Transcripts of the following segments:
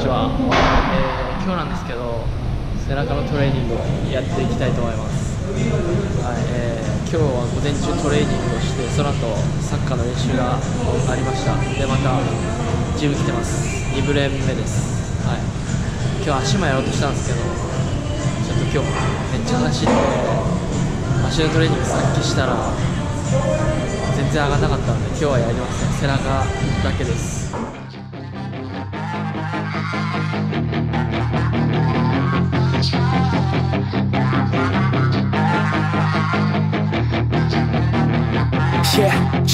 ちは、えー、今日なんですけど背中のトレーニングをやっていきたいと思います、はいえー、今日は午前中トレーニングをしてその後サッカーの練習がありました。でまたジム来てます。2ブレーン目です、はい、今日足もやろうとしたんですけどちょっと今日めっちゃ走って足のトレーニングさっきしたら全然上がらなかったので今日はやりません。背中だけです。Yeah,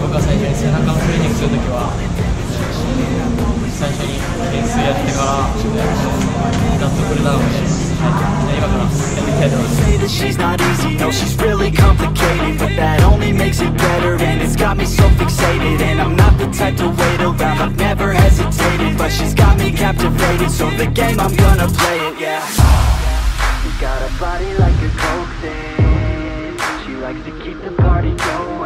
僕が最初に背中のトレーニングするときは最初に懸垂やってからラットプルダウンをして今からやっていきたいと思います。She's not easy, no she's really complicated But that only makes it better And it's got me so fixated. And I'm not the type to wait around I've never hesitated But she's got me captivated So the game, I'm gonna play it, yeah. She got a body like a coke thing She likes to keep the party going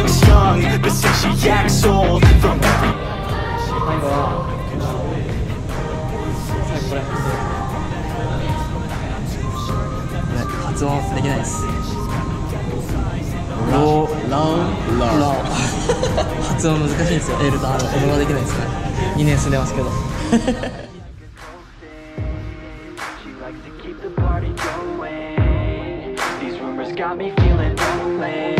looks young But say she acts old From every 発音できないですローランラン発音難しいんですよ L と R M はできないですね2年住んでますけど got me feeling lonely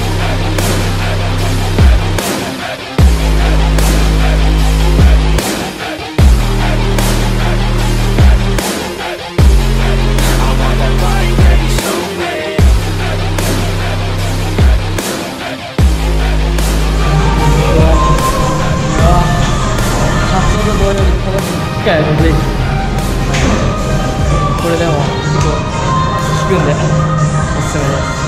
ぜひこれでも効くんで。おすすめです。